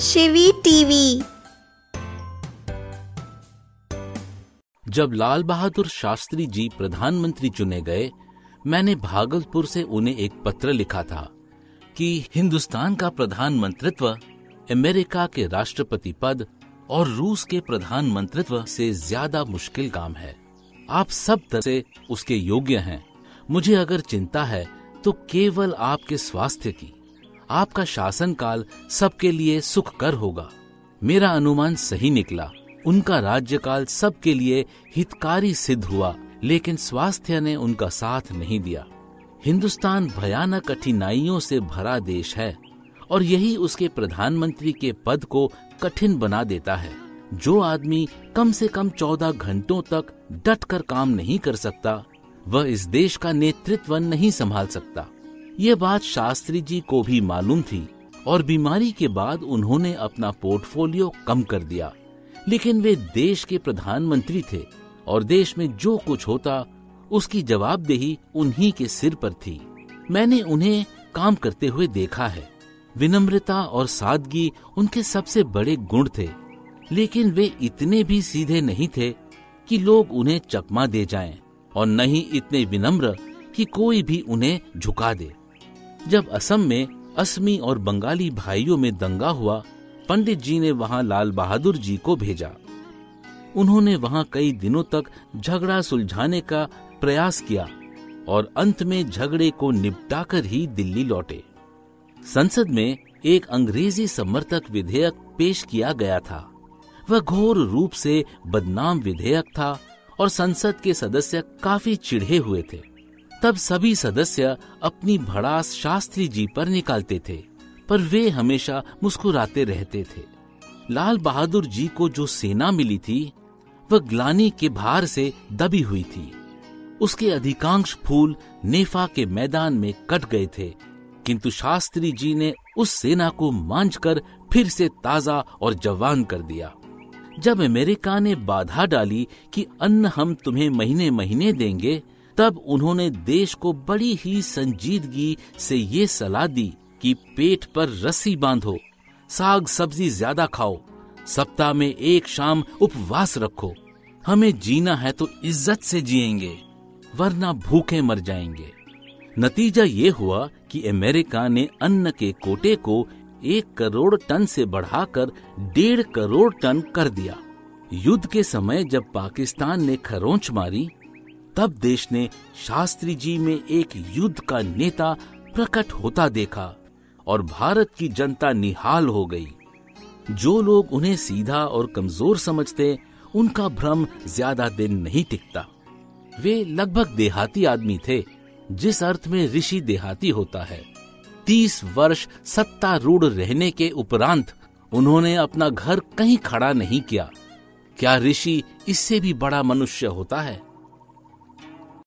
Shivi TV. जब लाल बहादुर शास्त्री जी प्रधानमंत्री चुने गए, मैंने भागलपुर से उन्हें एक पत्र लिखा था कि हिंदुस्तान का प्रधानमंत्रित्व, अमेरिका के राष्ट्रपति पद और रूस के प्रधानमंत्रित्व से ज़्यादा मुश्किल काम है। आप सब तरह से उसके योग्य हैं। मुझे अगर चिंता है तो केवल आपके स्वास्थ्य की। आपका शासनकाल सबके लिए सुख कर होगा। मेरा अनुमान सही निकला। उनका राज्यकाल सबके लिए हितकारी सिद्ध हुआ, लेकिन स्वास्थ्य ने उनका साथ नहीं दिया। हिंदुस्तान भयानक कठिनाइयों से भरा देश है, और यही उसके प्रधानमंत्री के पद को कठिन बना देता है। जो आदमी कम से कम चौदह घंटों तक डट कर काम नहीं कर सकता, वह इस देश का नेतृत्व नहीं संभाल सकता। ये बात शास्त्री जी को भी मालूम थी और बीमारी के बाद उन्होंने अपना पोर्टफोलियो कम कर दिया। लेकिन वे देश के प्रधानमंत्री थे और देश में जो कुछ होता, उसकी जवाबदेही उन्हीं के सिर पर थी। मैंने उन्हें काम करते हुए देखा है। विनम्रता और सादगी उनके सबसे बड़े गुण थे। लेकिन वे इतने भी सीधे नहीं थे कि लोग उन्हें चकमा दे जाएँ और न ही इतने विनम्र कि कोई भी उन्हें झुका दे। जब असम में असमी और बंगाली भाइयों में दंगा हुआ, पंडित जी ने वहाँ लाल बहादुर जी को भेजा। उन्होंने वहाँ कई दिनों तक झगड़ा सुलझाने का प्रयास किया और अंत में झगड़े को निपटाकर ही दिल्ली लौटे। संसद में एक अंग्रेज़ी समर्थक विधेयक पेश किया गया था। वह घोर रूप से बदनाम विधेयक था और संसद के सदस्य काफ़ी चिढ़े हुए थे। तब सभी सदस्य अपनी भड़ास शास्त्री जी पर निकालते थे, पर वे हमेशा मुस्कुराते रहते थे। लाल बहादुर जी को जो सेना मिली थी, वह ग्लानी के भार से दबी हुई थी। उसके अधिकांश फूल नेफा के मैदान में कट गए थे, किंतु शास्त्री जी ने उस सेना को मांझ कर फिर से ताज़ा और जवान कर दिया। जब अमेरिका ने बाधा डाली कि अन्न हम तुम्हें महीने महीने देंगे तब उन्होंने देश को बड़ी ही संजीदगी से ये सलाह दी कि पेट पर रस्सी बांधो, साग सब्ज़ी ज़्यादा खाओ, सप्ताह में एक शाम उपवास रखो। हमें जीना है तो इज़्ज़त से जिएँगे, वरना भूखे मर जाएँगे। नतीजा ये हुआ कि अमेरिका ने अन्न के कोटे को एक करोड़ टन से बढ़ाकर डेढ़ करोड़ टन कर दिया। युद्ध के समय जब पाकिस्तान ने खरोंच मारी तब देश ने शास्त्री जी में एक युद्ध का नेता प्रकट होता देखा और भारत की जनता निहाल हो गई। जो लोग उन्हें सीधा और कमज़ोर समझते, उनका भ्रम ज़्यादा दिन नहीं टिकता। वे लगभग देहाती आदमी थे, जिस अर्थ में ऋषि देहाती होता है। तीस वर्ष सत्तारूढ़ रहने के उपरांत उन्होंने अपना घर कहीं खड़ा नहीं किया। क्या ऋषि इससे भी बड़ा मनुष्य होता है?